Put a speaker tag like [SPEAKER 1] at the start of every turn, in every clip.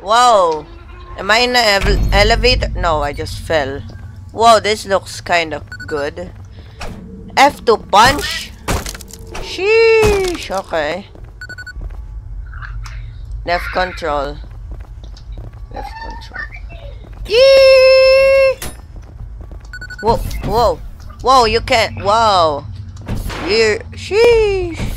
[SPEAKER 1] Whoa! Am I in an elevator? No, I just fell. Whoa, this looks kind of good. F to punch? Sheesh, okay. Left control. Left control. Yee! Whoa, whoa, whoa, you can't, whoa. You're, sheesh.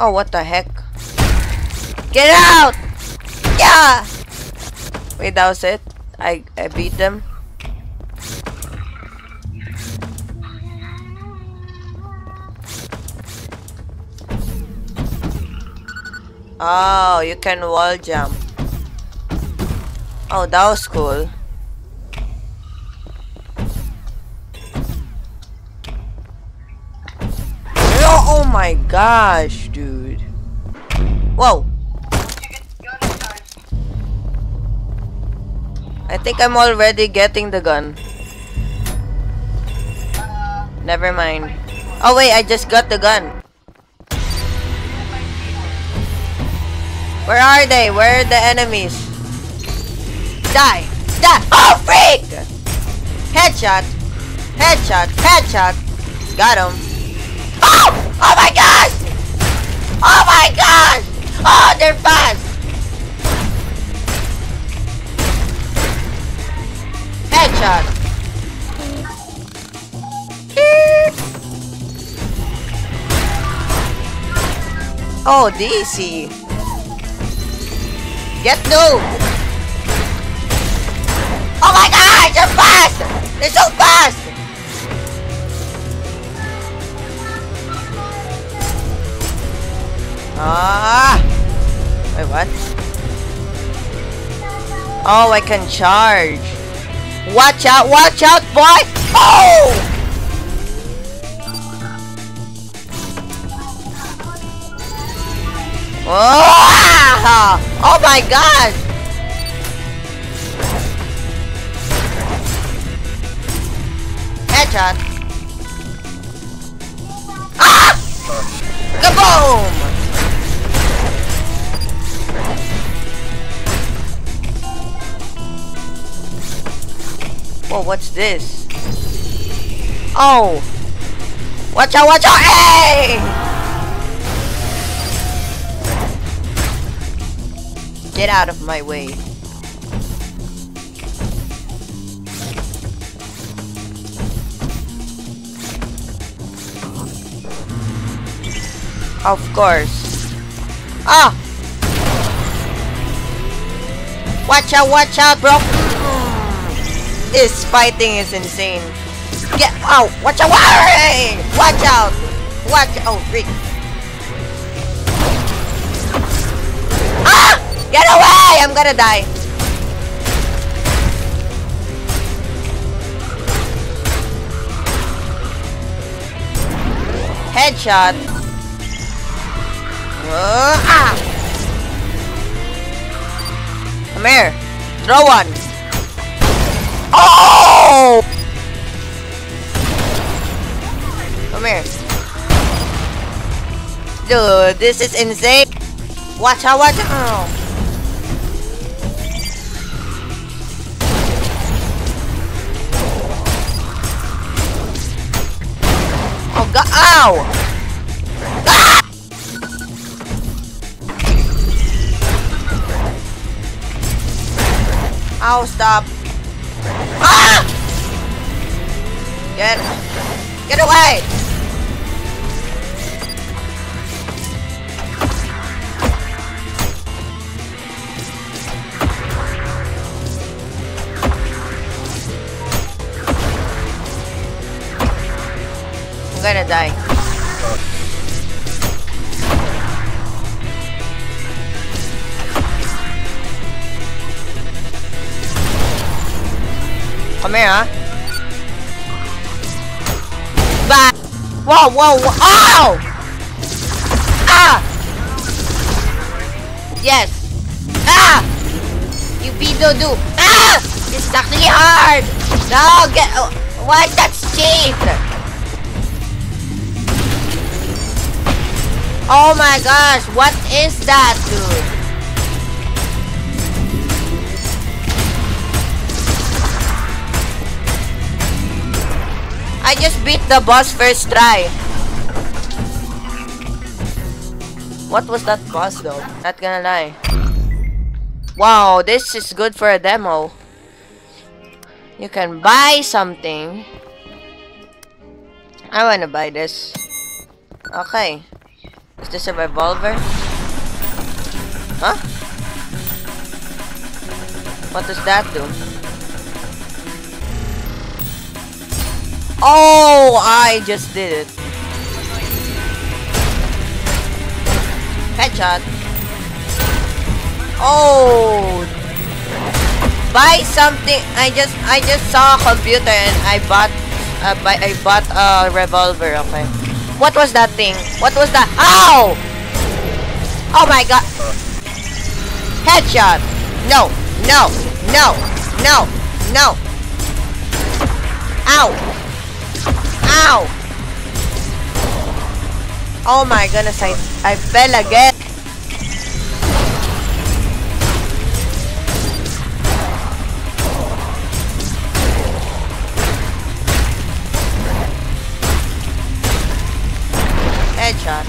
[SPEAKER 1] Oh, what the heck? Get out! Yeah! Wait, that was it? I, I beat them? Oh, you can wall jump. Oh, that was cool. Gosh, dude. Whoa. I think I'm already getting the gun. Never mind. Oh wait, I just got the gun. Where are they? Where are the enemies? Die! Die! Oh, freak! Headshot! Headshot! Headshot! Got him. Oh! Oh my gosh! Oh my gosh! Oh, they're fast! Headshot! Oh, DC! Get no! Oh my god! They're fast! They're so fast! Ah! Wait, what? Oh, I can charge. Watch out, watch out, boy! Oh! Oh, oh my god! Headshot. Ah! Kaboom! Whoa, what's this? Oh! Watch out, watch out! Hey! Get out of my way. Of course. Ah! Watch out, watch out, bro! This fighting is insane. Get out! Watch out! Watch out! Watch out! Oh, freak! Ah! Get away! I'm gonna die. Headshot. Uh, ah! Come here. Throw one. Come here. Dude, this is insane. Watch out, watch out. Oh god, ow! Ah! Ow, stop. Get, get away! I'm gonna die. Come here, huh? Whoa, whoa, whoa! Ow! Ah! Yes! Ah! You do do! Ah! It's actually hard! No, get... Oh, what? That's cheap! Oh my gosh, what is that, dude? I just beat the boss first try. What was that boss though? Not gonna lie. Wow, this is good for a demo. You can buy something. I wanna buy this. Okay. Is this a revolver? Huh? What does that do? Oh, I just did it. Headshot. Oh. Buy something. I just I just saw a computer and I bought uh, buy, I bought a revolver. Okay. What was that thing? What was that? Ow! Oh my god. Headshot. No. No. No. No. No. Ow. Ow. Oh my goodness, I, I fell again. Headshot.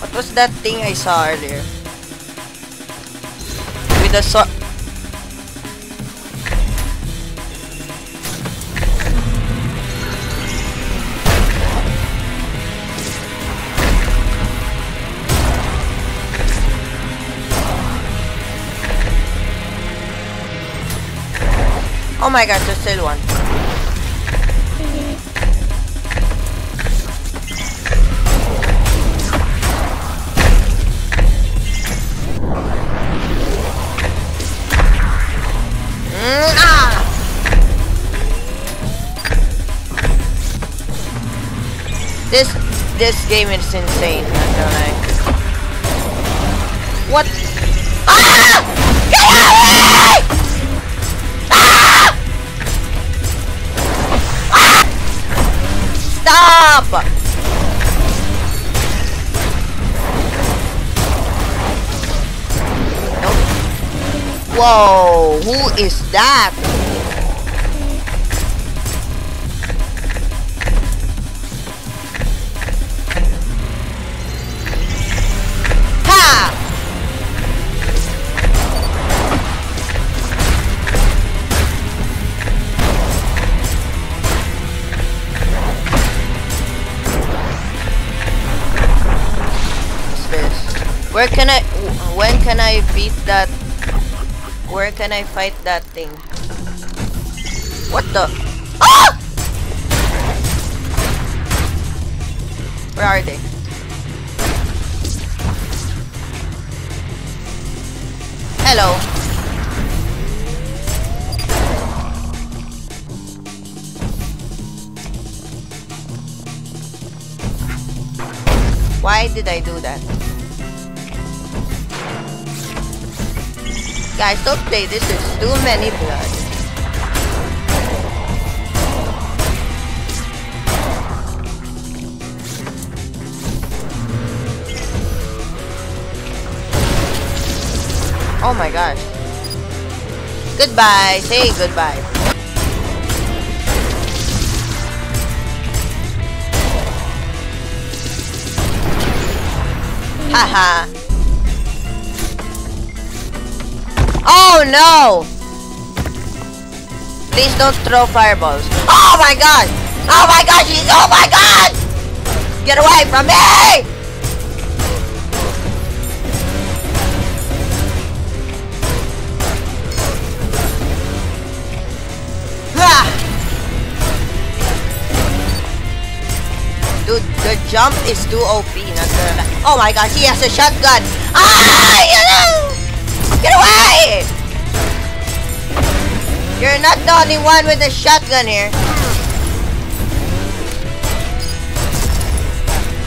[SPEAKER 1] What was that thing I saw earlier? With the sword. Oh my gosh, there's still one. Mm, ah! This this game is insane. What? Ah! Stop! Nope. Whoa, who is that? Where can I, when can I beat that? Where can I fight that thing? What the? Ah! Where are they? Hello. Why did I do that? Guys, don't play this. It's too many blood. Oh my gosh. Goodbye. Say goodbye. Haha. Oh no! Please don't throw fireballs. Oh my god! Oh my god! He's oh my god! Get away from me! Ha! Dude, the jump is too OP. Not. Oh my gosh, he has a shotgun. Ah! Get away! You're not the only one with a shotgun here.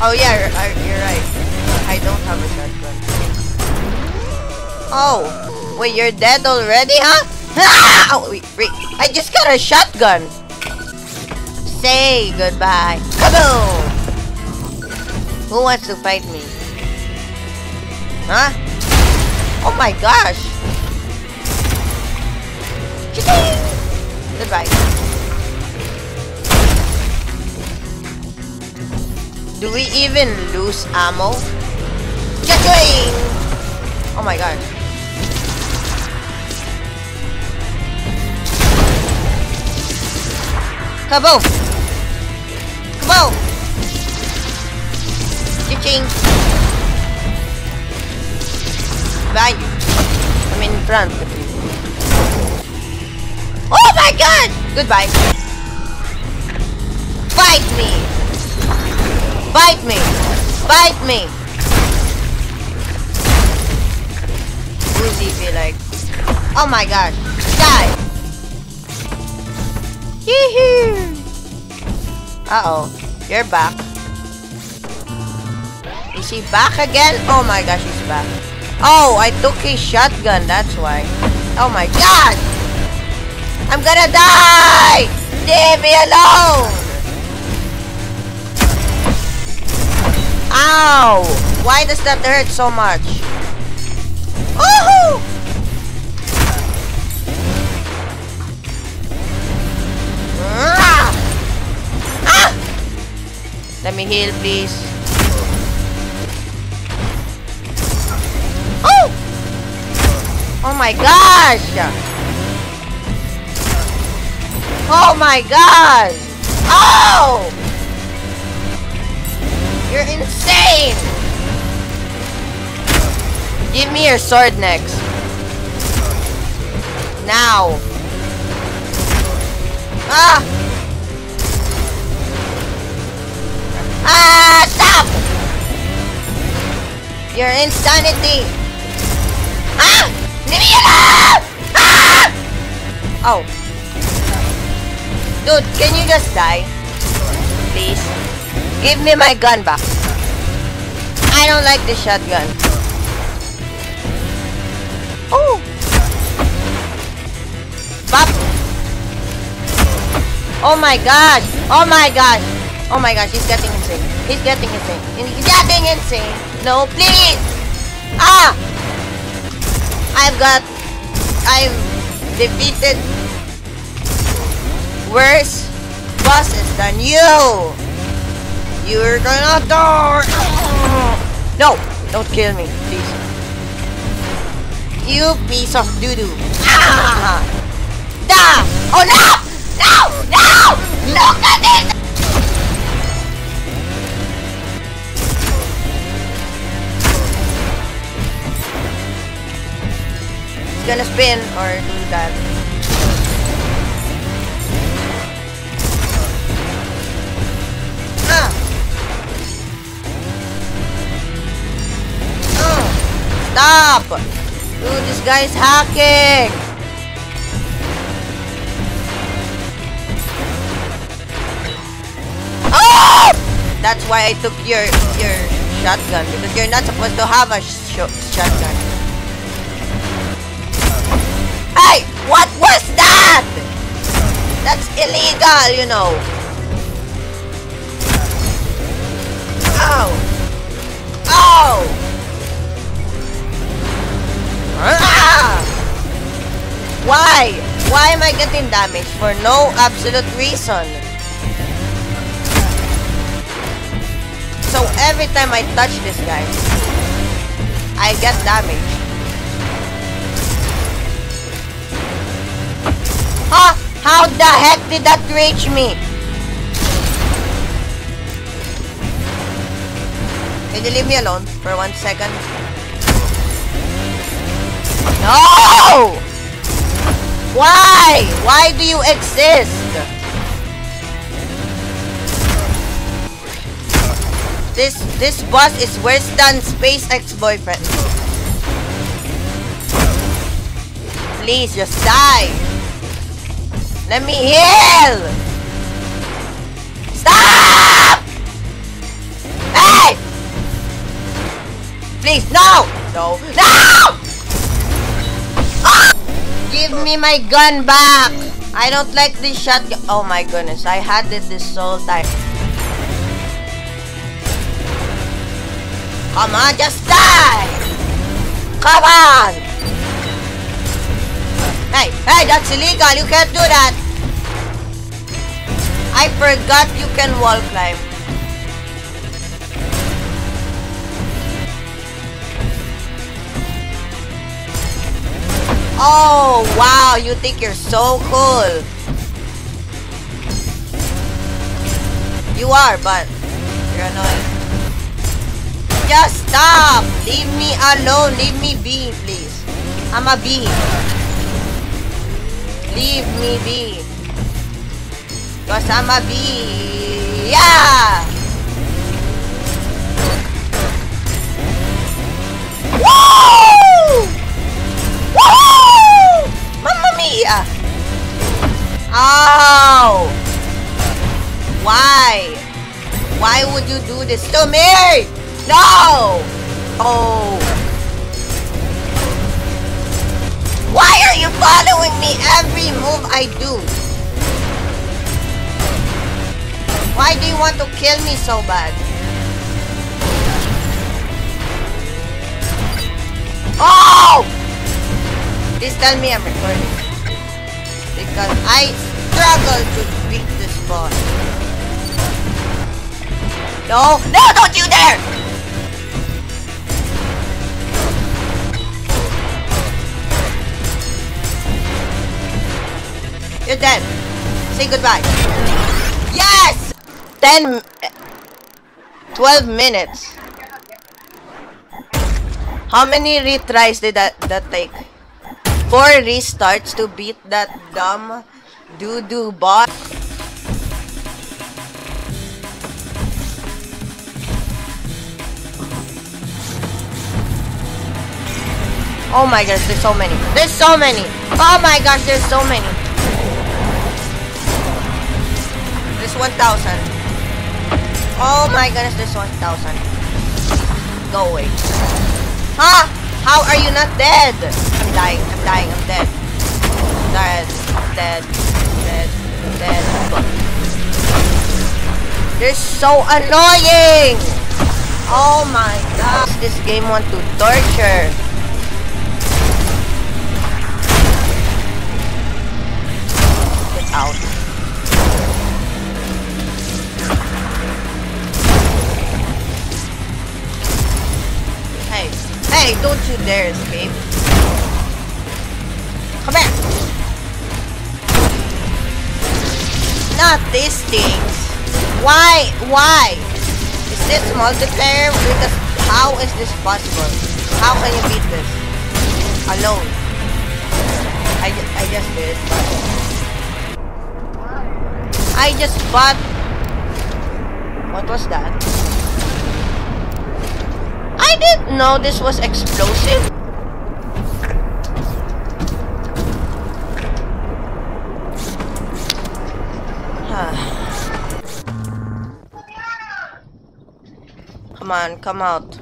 [SPEAKER 1] Oh yeah, you're, uh, you're right. I don't have a shotgun. Oh, wait, you're dead already, huh? Oh, wait, wait. I just got a shotgun. say goodbye. Kaboom! Who wants to fight me? Huh? Oh my gosh! Goodbye. Do we even lose ammo? Oh my god. Kaboom! Kaboom! Cha-ching! Behind you. I'm in front of you. Oh my god! Goodbye. Fight me! Bite me! Bite me! Uzi feel like. Oh my god! Die! Uh-oh. You're back. Is he back again? Oh my gosh, he's back. Oh, I took his shotgun, that's why. Oh my god! I'm gonna die! Leave me alone! Ow! Why does that hurt so much? Ah! Ah! Let me heal, please. Oh my gosh! Oh my gosh! Oh! You're insane! Give me your sword next. Now. Ah! Ah! Stop! Your insanity! Ah! Leave me alone! Ah! Oh. Dude, can you just die? Please? Give me my gun back. I don't like the shotgun. Oh! Pop! Oh my gosh! Oh my gosh! Oh my gosh, he's getting insane. He's getting insane. He's getting insane. No, please! I've got... I've defeated worse bosses than you! You're gonna die! No! Don't kill me, please. You piece of doo-doo. Ah! Da! Oh no! No! No! Look at it! Gonna spin or do that. Ah! Ah! Stop! Dude, this guy is hacking! Oh! That's why I took your your shotgun because you're not supposed to have a sh shotgun. What was that? That's illegal, you know. Ow! Ow! Ah! Why? Why am I getting damaged for no absolute reason? So every time I touch this guy, I get damaged. How the heck did that reach me? Can you leave me alone for one second? No! Why? Why do you exist? This this boss is worse than SpaceX boyfriend. Please just die. Let me heal. Stop! Hey! Please, no! No! No! Ah! Give me my gun back! I don't like this shotgun. Oh my goodness, I had it this whole time. Come on, just die! Come on! Hey, hey, that's illegal. You can't do that. I forgot you can wall climb. Oh, wow, you think you're so cool. You are, but you're annoying. Just stop! Leave me alone. Leave me be, please. I'm a bee. Leave me be. Cause I'm a bee. Yeah! Woo! Woo! Mamma mia! Ow! Why? Why would you do this to me? No! Oh. Why are you following me every move I do? Why do you want to kill me so bad? Oh! Please tell me I'm recording. Because I struggle to beat this boss. No, no, don't you dare! You're dead. Say goodbye. Yes! 10... 12 minutes. How many retries did that, that take? Four restarts to beat that dumb doo-doo bot? Oh my gosh, there's so many. There's so many. Oh my gosh, there's so many. There's 1,000. Oh my goodness, there's 1,000. Go away. Huh? How are you not dead? I'm dying, I'm dying, I'm dead. Dead, dead, dead, dead. They're so annoying! Oh my gosh, this game want to torture. Get out. Hey, don't you dare escape. Come here. Not these things. Why? Why? Is this multiplayer? Because how is this possible? How can you beat this? Alone. I, I just did. I just bought... What was that? I didn't know this was explosive. come on, come out.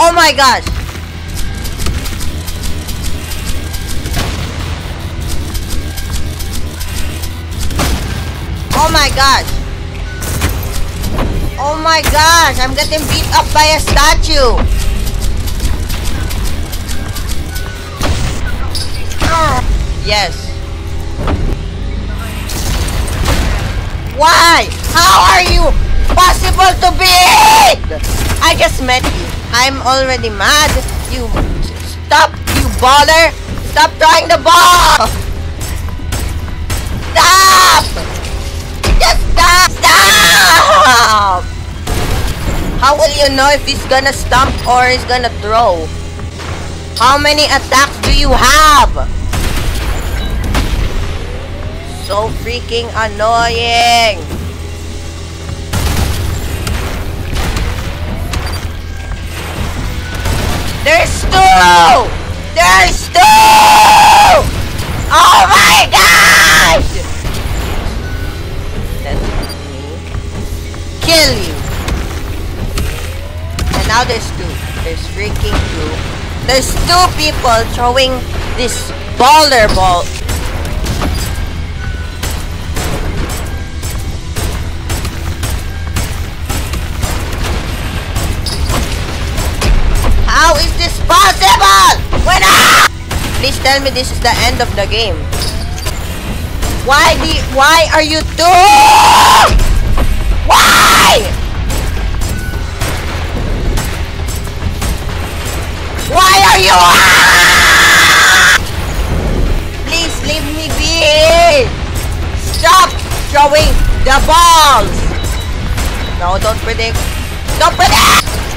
[SPEAKER 1] Oh my gosh! Oh my gosh! Oh my gosh, I'm getting beat up by a statue. Yes. Why? How are you possible to beat? I just met you. I'm already mad. You stop, you baller. Stop trying the ball. How will you know if he's gonna stomp or he's gonna throw? How many attacks do you have? So freaking annoying! There's two! There's two! Oh my gosh! Me kill you. Now there's two. There's freaking two. There's two people throwing this Boulder Ball. How is this possible? When ah! Please tell me this is the end of the game. Why the why are you two? Why? Why are you! Please leave me be. Stop throwing the balls. No, don't predict. Don't predict.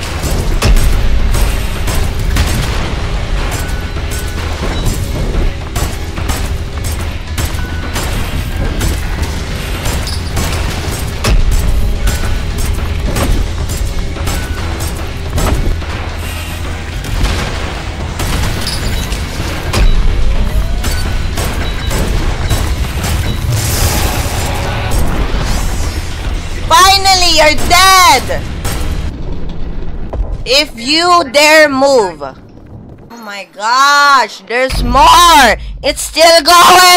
[SPEAKER 1] You're dead! If you dare move. Oh my gosh, there's more! It's still going!